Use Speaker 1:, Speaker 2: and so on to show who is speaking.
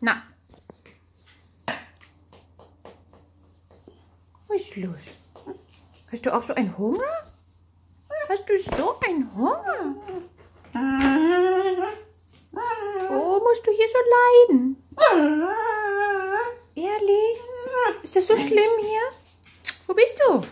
Speaker 1: Na. Was ist los? Hast du auch so einen Hunger? Hast du so einen Hunger? Oh, musst du hier so leiden? Ehrlich? Ist das so schlimm hier? Wo bist du?